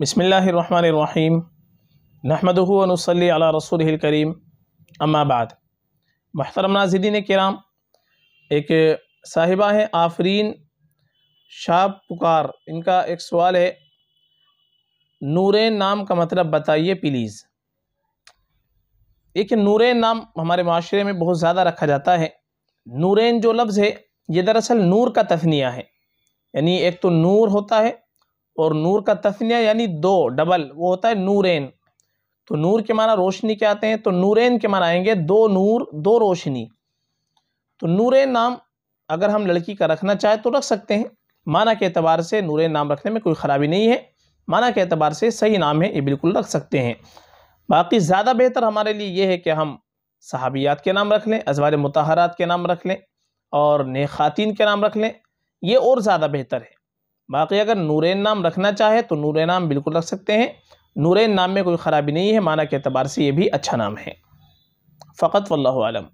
بسم اللہ الرحمن الرحیم نحمدہ و نصلی علی رسول الکریم اما بعد محترم ناظرین کرام ایک صاحبہ ہیں آفرین شاب پکار ان کا ایک سوال ہے نورین نام کا مطلب بتائیے پلیز ایک نورین نام ہمارے معاشرے میں بہت زیادہ رکھا جاتا ہے. نورین جو لفظ ہے، یہ دراصل نور کا تثنیہ ہے. یعنی ایک تو نور ہوتا ہے اور نور کا تثنیہ یعنی دو، ڈبل، وہ ہوتا ہے نورین۔ تو نور کے معنی روشنی کے آتے ہیں، تو نورین کے معنی آئیں گے دو نور، دو روشنی۔ تو نورین نام اگر ہم لڑکی کا رکھنا چاہیں تو رکھ سکتے ہیں۔ معنی کے اعتبار سے نورین نام رکھنے میں کوئی خرابی نہیں ہے۔ معنی کے اعتبار سے صحیح نام ہے، یہ بالکل رکھ سکتے ہیں۔ باقی زیادہ بہتر ہمارے لیے یہ ہے کہ ہم صحابیات کے نام رکھ لیں، ازواج متحرات کے نام رکھ لیں اور نیک خواتین کے نام رکھ لیں۔ یہ اور زیادہ بہتر ہے۔ باقی اگر نورین نام رکھنا چاہے تو نورین نام بالکل رکھ سکتے ہیں۔ نورین نام میں کوئی خرابی نہیں ہے، معنی کے اعتبار سے یہ بھی اچھا نام ہے۔ فقط واللہ عالم۔